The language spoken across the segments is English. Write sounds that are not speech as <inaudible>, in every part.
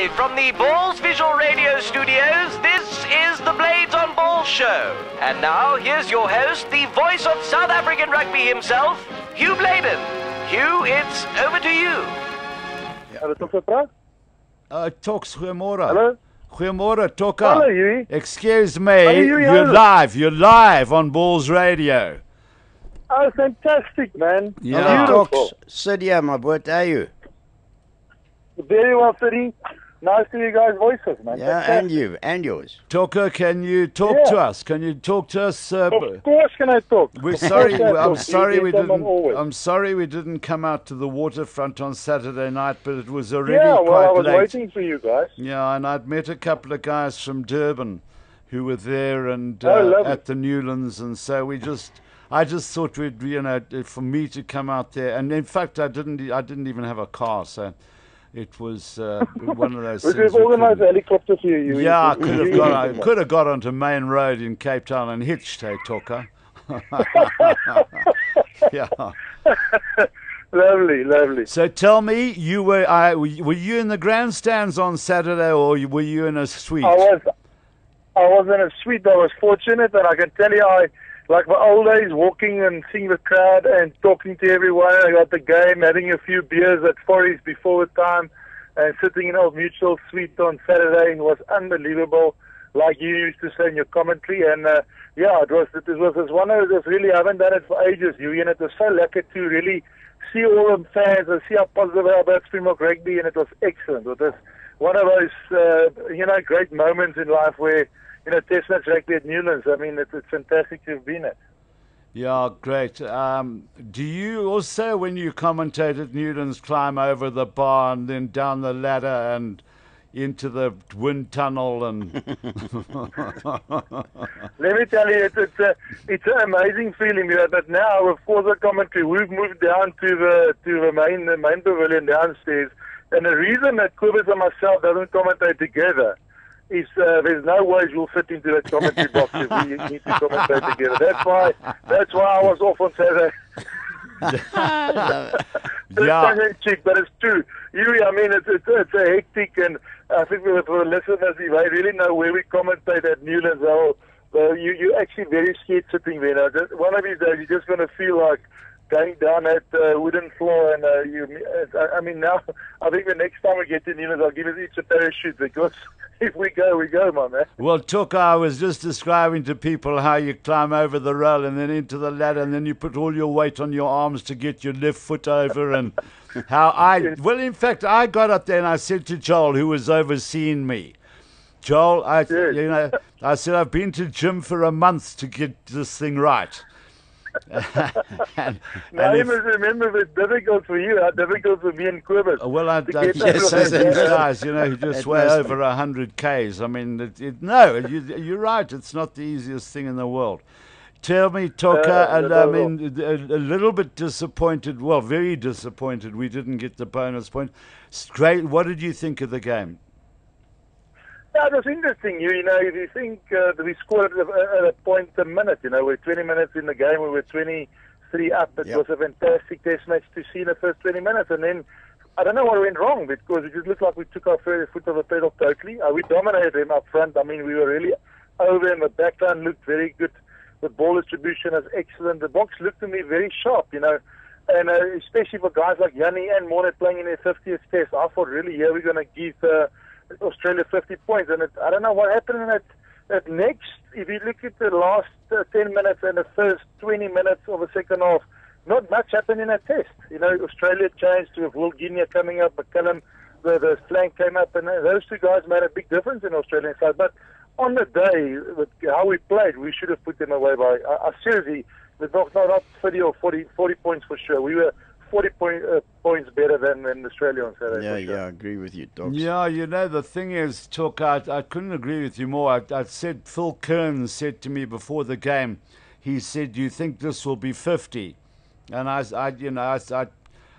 Live from the Ballz Visual Radio Studios, this is the Bladez on Ballz show. And now, here's your host, the voice of South African rugby himself, Hugh Bladen. Hugh, it's over to you. Hallo, tot so? Uh, Toks, goeiemôre. Hallo? Goeiemôre, Tokka. Hallo, Huey. Excuse me, Hallo, Huey, you're hallo. live. You're live on Ballz Radio. Oh, fantastic, man. Yeah. Beautiful. Sit here, my boy. How are you? Very well, City. Nice to hear you guys' voices, man. Yeah, Fantastic. and you, and yours. Tokka, can you talk Yeah. to us? Can you talk to us? Uh, Of course can I talk. we're Of sorry. I I'm talk. sorry You we gentlemen didn't. always. I'm sorry we didn't come out to the waterfront on Saturday night, but it was already yeah, well, quite I was late. waiting for you guys. Yeah, and I'd met a couple of guys from Durban who were there and Oh, uh, lovely. at the Newlands, and so we just, I just thought we'd, you know, for me to come out there, and in fact, I didn't, I didn't even have a car, so it was uh, <laughs> one of those We things. have we organized a helicopter for you. you yeah, I could have got, I could have got onto Main Road in Cape Town and hitched, hey, Talker. <laughs> yeah. <laughs> lovely, lovely. So tell me, you were, I, were you in the grandstands on Saturday, or were you in a suite? I was, I was in a suite. I was fortunate, and I can tell you, I like my old days, walking and seeing the crowd and talking to everyone. Got the game, having a few beers at Forest before the time, and sitting in Old Mutual suite on Saturday and was unbelievable. Like you used to say in your commentary, and uh, yeah, it was it was, it was one of those really I haven't done it for ages. You and it was so lucky to really see all the fans and see how positive they are about Springbok rugby, and it was excellent. It was one of those uh, you know great moments in life where you know Test match rugby at Newlands. I mean, it's, it's fantastic to have been at. Yeah, great. Um, do you also, when you commentate at Newlands, climb over the bar and then down the ladder and into the wind tunnel and <laughs> <laughs> Let me tell you, it's it's, a, it's an amazing feeling. You know, but now with the commentary, we've moved down to the to the main the main pavilion downstairs. And the reason that Kobus and myself doesn't commentate together is uh, there's no ways we'll fit into that commentary box if we <laughs> need to commentate together. That's why that's why I was off on Saturday. <laughs> That's yeah, tongue in cheek, but it's true. You, I mean, it's it's, it's a hectic, and I think for, for the listeners, if they really know where we commentate at Newlands, oh, well, you you actually very scared sitting there. Now, just, one of these days, you're just going to feel like going down that uh, wooden floor, and uh, you. I, I mean, now I think the next time we get to Newlands, I'll give us each a parachute because <laughs> if we go, we go, my man. well, Took, I was just describing to people how you climb over the rail and then into the ladder and then you put all your weight on your arms to get your left foot over and <laughs> how I, well, in fact, I got up there and I said to Joel, who was overseeing me, Joel, I, you know, I said, I've been to gym for a month to get this thing right. <laughs> and, Now and you if- must remember it's difficult for you, how difficult for me and Kobus. well, I, to I get just over say that. guys, you know, who just It weigh over a hundred k's. I mean, it, it, no, you, you're right. It's not the easiest thing in the world. Tell me, Toka, Uh, and I no, no. mean, a, a little bit disappointed. Well, very disappointed. We didn't get the bonus point. Straight. What did you think of the game? Yeah, it was interesting. You, you know, if you think uh, that we scored at a, at a point a minute, you know, we're 20 minutes in the game, we were 23 up. It Yep. was a fantastic test match to see in the first 20 minutes. And then I don't know what went wrong because it just looked like we took our foot off the pedal totally. Uh, we dominated them up front. I mean, we were really over them. The backline looked very good. The ball distribution was excellent. The Boks looked to me very sharp, you know. And uh, especially for guys like Yanni and Monet playing in their 50th test, I thought really, yeah, we're going to give uh, Australia 50 points. And it, I don't know what happened in that, that next. If you look at the last uh, 10 minutes and the first 20 minutes of the second half, not much happened in that test. You know, Australia changed to Will Genia coming up, McCalman, the, the flank came up, and those two guys made a big difference in Australian side. But on the day, with how we played, we should have put them away by, I, I seriously, not, not 30 or 40, 40 points for sure. We were 40 point, uh, points better than, than Australia on Saturday. Yeah, for sure. yeah, I agree with you, dogs. Yeah, you know, the thing is, Took, I, I couldn't agree with you more. I, I said, Phil Kearns said to me before the game, he said, Do you think this will be 50? And I, I you know, I, I,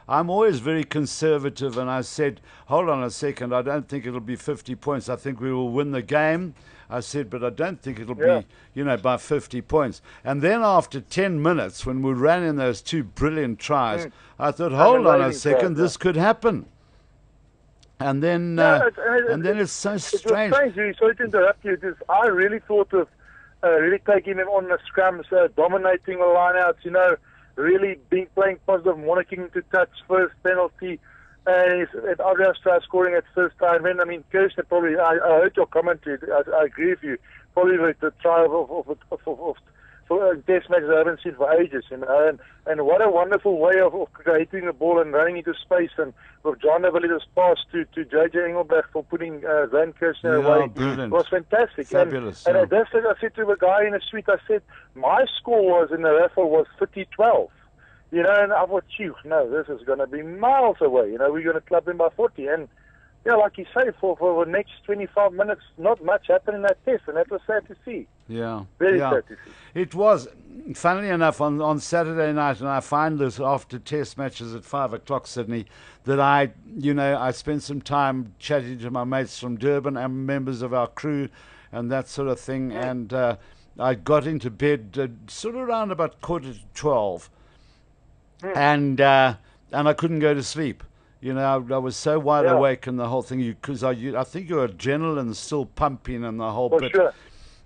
I'm always very conservative, and I said, Hold on a second, I don't think it'll be 50 points. I think we will win the game. I said, but I don't think it'll Yeah. be, you know, by 50 points. And then after 10 minutes, when we ran in those two brilliant tries, I thought, hold on a second, this could happen. And then, uh, it- it- and then it's so It was strange. strange. Sorry to interrupt you. Is, I really thought of uh, really taking him on the scrums, uh, dominating the lineouts. You know, really being playing positive, monitoring to touch first penalty, and he's- Adrian Strauss scoring at first time. Then I mean, Kirsten probably. I, I heard your commentary. I, I agree with you. Probably the, the trial of of of, of, of, of for uh, test matches I haven't seen for ages, you know, and, and what a wonderful way of, of creating the ball and running into space, and with John Avalida's pass to, to JJ Engelbrecht for putting uh, Zane Kirchner Yeah, away brilliant. was fantastic. Fabulous, And, yeah. and I just said, I said to the guy in the suite, I said, my score was in the raffle was 50-12. You know, and I thought, phew, no, this is going to be miles away. You know, we're going to club him by 40. And, yeah, like you say, for, for the next 25 minutes, not much happened in that test, and that was sad to see. Yeah. Very yeah. sad to see. It was, funnily enough, on, on Saturday night, and I find this after test matches at 5 o'clock Sydney, that I, you know, I spent some time chatting to my mates from Durban and members of our crew and that sort of thing. And uh, I got into bed uh, sort of around about quarter to 12. And, uh, and I couldn't go to sleep. You know, I, I was so wide Yeah. awake and the whole thing, because I, you, I think your adrenaline's still pumping and the whole For bit. sure.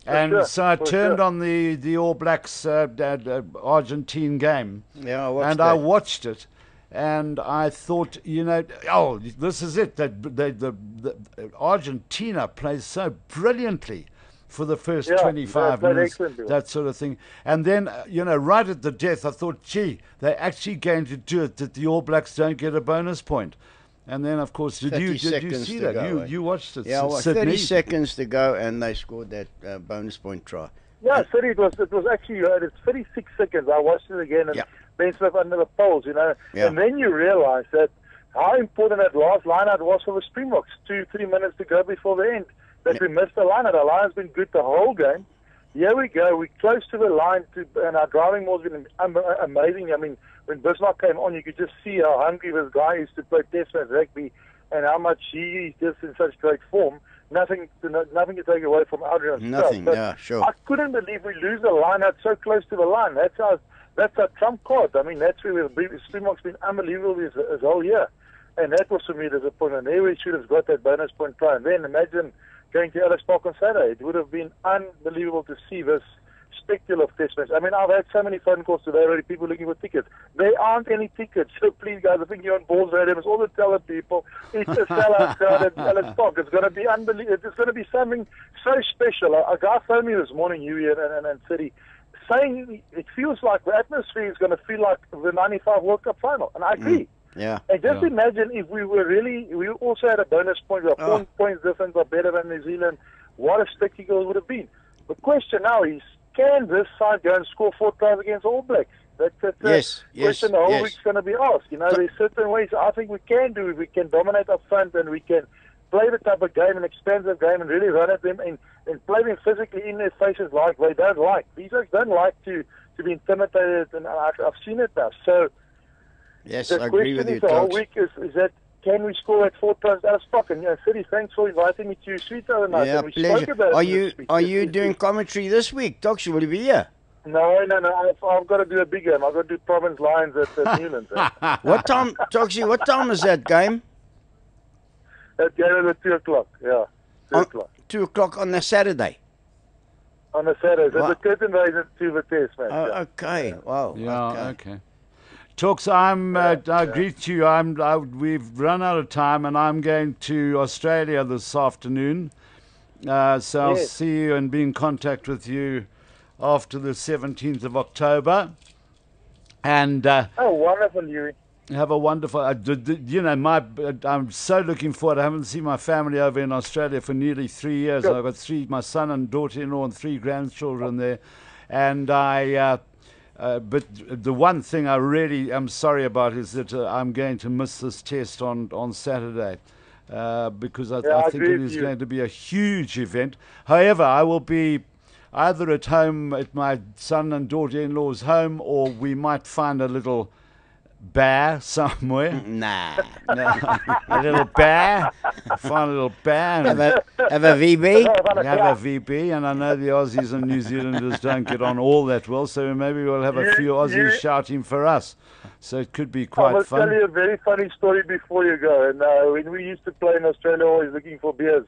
And sure, so I for turned sure. on the, the All Blacks uh, uh, uh, Argentine game, Yeah, I watched and I watched it, and I thought, you know, oh, this is it. That the, the, the Argentina plays so brilliantly for the first Yeah, 25 they played minutes, excellently. that sort of thing. And then, uh, you know, right at the death, I thought, gee, they're actually going to do it that the All Blacks don't get a bonus point. And then, of course, did you did you see that? go, you eh? you watched it, Yeah, S- well, Sydney. 30 seconds to go, and they scored that uh, bonus point try. Yeah, sorry, it was it was actually uh, it's 36 seconds. I watched it again and Yeah. Ben Smith under the poles, you know, Yeah. and then you realize that how important that last line out was for the Springboks. Two, three minutes to go before the end. That we missed the line out. Our line's been good the whole game. Here we go. We're close to the line, to, and our driving has been amazing. I mean, when Bismarck came on, you could just see how hungry this guy is to play Test match rugby, and how much he is just in such great form. Nothing, to, no- nothing to take away from Adrian. Nothing, but yeah, sure. I couldn't believe we lose the line out so close to the line. That's our, that's our trump card. I mean, that's where we've been, unbelievable this, this whole year. And that was for me disappointing. There we should have got that bonus point try. And then imagine going to Ellis Park on Saturday. It would have been unbelievable to see this spectacle of test match. I mean, I've had so many phone calls today already, people looking for tickets. There aren't any tickets. So please, guys, I think you're on Ballz Radio. It's all the tell people. It's a sellout crowd at Ellis Park. It's going to be unbelievable. It's going to be something so special. A, a guy phoned me this morning, Huey and, and, and City, saying it feels like the atmosphere is going to feel like the 95 World Cup final. And I agree. Yeah. And just Yeah. imagine if we were really, we also had a bonus point, we are Oh. four points difference are better than New Zealand. What a spectacle it would have been. The question now is, can this side go and score four tries against All Blacks? That's, that's a Yes, yes, question the whole yes. week's going to be asked. You know, there's certain ways I think we can do. it. We can dominate up front and we can play the type of game, an expensive game, and really run at them and, and play them physically in their faces like they don't like. These guys don't like to, to be intimidated, and I've, I've seen it now. So, Yes, the I agree with you, is the whole Toks. week is, is that can we score at four times out of stock? And yeah, City, thanks for inviting me to your suite the other night. Yeah, and we pleasure. spoke about Are in you are you doing yes. commentary this week? Toks, will you be here? No, no, no. I've, I've got to do a big game. I've got to do Province Lions at, at Newlands. eh? <laughs> What time, Toxie, what time is that game? That game at two o'clock. Yeah, two On- o'clock Two o'clock on the Saturday. on a Saturday. So Wow. the curtain raises to the test match. Oh, yeah. okay. Wow. Yeah, okay. okay. Talks. I'm. Uh, I agree to you. I'm. I, we've run out of time, and I'm going to Australia this afternoon. Uh, so I'll see you and be in contact with you after the 17th of October. And uh, Oh, wonderful, Yuri. have a wonderful. Uh, d- d- you know, my. Uh, I'm so looking forward. I haven't seen my family over in Australia for nearly three years. Good. I've got three, my son and daughter-in-law, and three grandchildren there, and I. Uh, but the one thing I really am sorry about is that uh, I'm going to miss this test on on Saturday. Uh, because I, Yeah, I think it you. going to be a huge event. However, I will be either at home at my son and daughter-in-law's home, or we might find a little bear somewhere. <laughs> Nah. No, <laughs> a little bear. Find a little bear. have a have a VB. Have a VB, and I know the Aussies and New Zealanders don't get on all that well, so maybe we'll have a few Aussies shouting for us. So it could be I quite must tell fun. you a very funny story before you go. And uh, when we used to play in Australia, always looking for beers,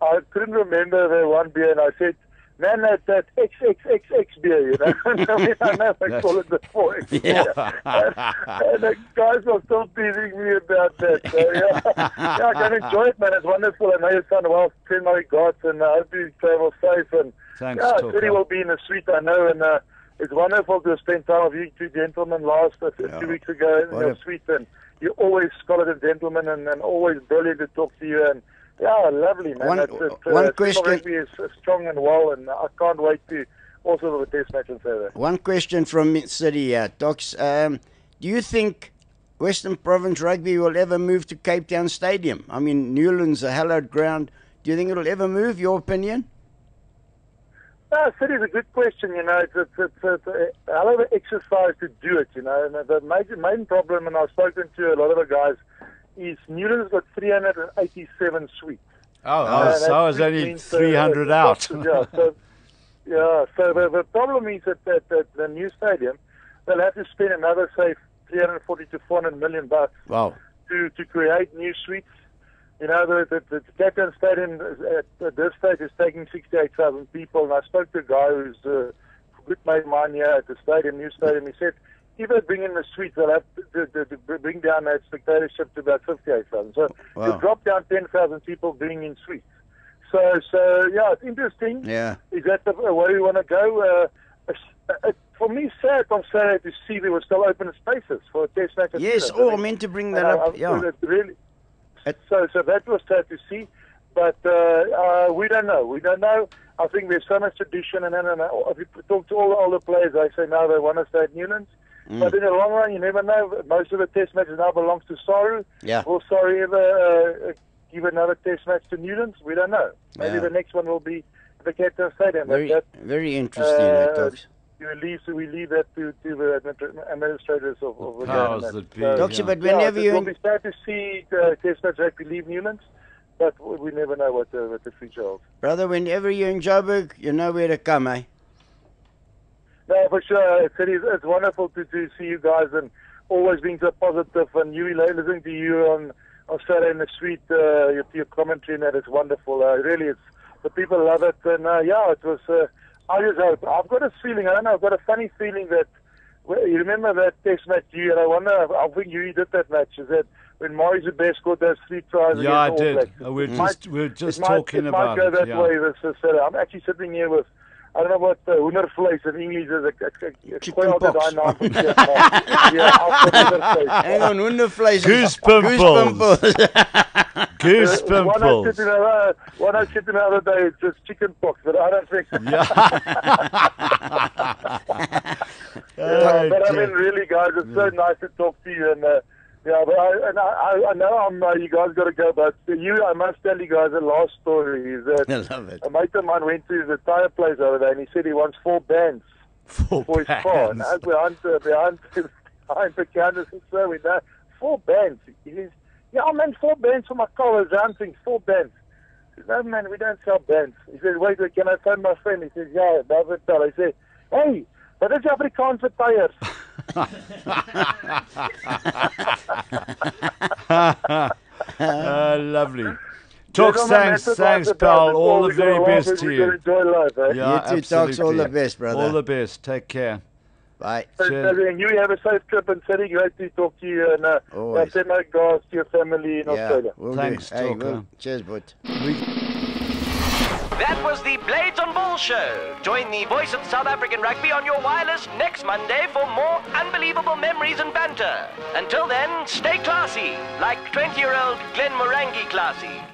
I couldn't remember the one beer, and I said, "Man, that that XXXX beer, you know." I mean, I know they call it the <laughs> four X beer. and, and the guys are still teasing me about that. So yeah, <laughs> yeah, I can enjoy it, man. It's wonderful. I know your son well. Send my regards, and I hope you travel safe. And Thanks, yeah, Tuka. City will be in the suite, I know, and. Uh, it's wonderful to spend time with you two gentlemen last uh, Yeah. two weeks ago in What your a- suite, and you're always scholar and gentleman, and, and always brilliant to talk to you. And yeah, lovely man. One- It's, it's, one uh, question- Rugby is uh, strong and well, and I can't wait to also have a test match on Saturday. One question from City, uh, Docs. Um, do you think Western Province Rugby will ever move to Cape Town Stadium? I mean, Newlands, a hallowed ground. Do you think it'll ever move? Your opinion? No, City's a good question. You know, it's it's, it's, it's a hell of an exercise to do it. You know, and the major main problem, and I've spoken to a lot of the guys, is Newlands got 387 suites. Oh, Uh, was, that I was only uh, 300 uh, out. yeah, so, <laughs> yeah, so the, the problem is that, that, that the new stadium, they'll have to spend another, say, 340 to 400 million bucks Wow. to, to create new suites. You know, the, the, the Cape Town Stadium at, at this stage is taking 68,000 people, and I spoke to a guy who's uh, a good mate of mine here at the stadium, new stadium. He said, if they bring in the suites, they'll have to, to, to bring down that spectatorship to about 58,000. So Wow. to drop down 10,000 people being in suites. So, so yeah, it's interesting. Yeah. Is that the way we want to go? Uh, it's- uh, for me, sad on Saturday to see there were still open spaces for a test match. at Yes. I oh, I meant to bring that and I- up. Yeah. really. It- So, so that was sad to see, but uh, uh, we don't know. We don't know. I think there's so much tradition, and and, uh, if you talk to all the older players, they say now they want to stay at Newlands. Mm. But in the long run, you never know. Most of the test matches now belongs to Saru. Yeah. Will Saru ever uh, give another test match to Newlands? We don't know. Maybe Yeah. the next one will be the Cape Town Stadium. Very, that, very interesting, that, uh, Docs. we leave, so we leave that to, to the administrators of, of the government. that be, So- Docs, yeah. but whenever yeah, you... it will be sad to see uh, Test match rugby leave Newlands, but we never know what the, what the future holds. Brother, whenever you're in Joburg, you know where to come, eh? No, for sure. It's, it is, it's wonderful to, to see you guys and always being so positive. and you listening to you on, on Saturday in the street, uh, your, your commentary and that is wonderful. Uh, really, it's, the people love it. And uh, yeah, it was, uh, I just hope, I've got a feeling, I don't know, I've got a funny feeling that, well, you remember that test match you, and I wonder, I think you did that match, is that when Maurice Best scored those three tries Yeah, I did. Blacks. We're just, might- we're just might, talking it about might go it. that yeah. way this Saturday. I'm actually sitting here with, I don't know what uh, hoendervlees in English is. Ek, ek, ek, ek Chicken gooi altyd pox. daai naam <laughs> verkeerd, maar- Ja, altyd hoendervlees. Hang on, hoendervlees. Goosepimples. Uh, One I pimples. said the one I said the other day, it's just chicken pox, but I don't think. Yeah. <laughs> <laughs> Yeah, but I mean, really, guys, it's so nice to talk to you. And uh, yeah, but I, and I, I- I know I'm, uh, you guys got to go, but you, I must tell you guys a last story is that <laughs> I love it. a mate of mine went to the tire place over there, and he said he wants four bands Four for his car. And bands. as behind, uh, behind, behind the counter, he said, we know four bands. He says, yeah, man, four bands for my car. I was round four bands. He says, no, man, we don't sell bands. He says, wait, wait, can I phone my friend? He says, yeah, David Tell. I said, hey, wat is Afrikaanse tyres? Ah, lovely. Talk, Gentlemen, thanks, thanks, pal. All the very best to you. enjoy life, eh? Yeah, You too, Talks, all the best, brother. All the best. Take care. Bye. So, so, and you have a safe trip and City. Great to talk to you. And uh, send my regards to your family in Yeah, Australia. will Thanks, do. Hey, Talker. will. Cheers, bud. That was the Bladez on Ball show. Join the voice of South African rugby on your wireless next Monday for more unbelievable memories and banter. Until then, stay classy, like 20 year old Glenmorangie classy.